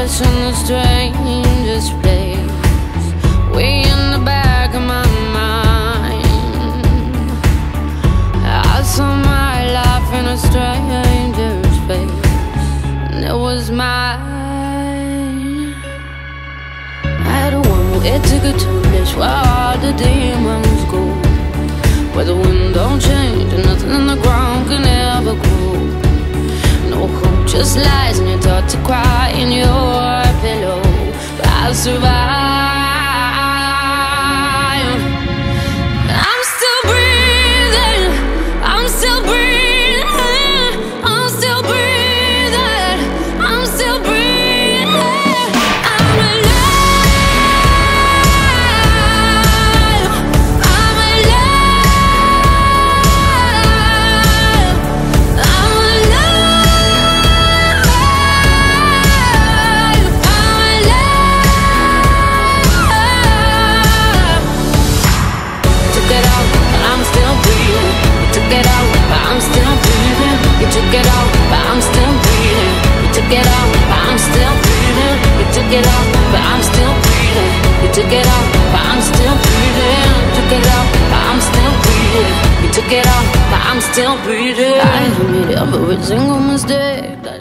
solace in the strangest place. Way in the back of my mind, I saw my life in a stranger's face, and it was mine. I had a one-way ticket to a place where all the demons go, where the wind don't change and nothing in the ground can ever grow. No hope, just lies, and you're taught to cry in your survive. It out, but I'm still breathing. You took it out, but I'm still breathing. You took it out, but I'm still breathing. You took it out, but I'm still breathing. You took it out, but I'm still breathing. You took it out, but I'm still breathing. You took it out, but I'm still breathing. I admit every single mistake.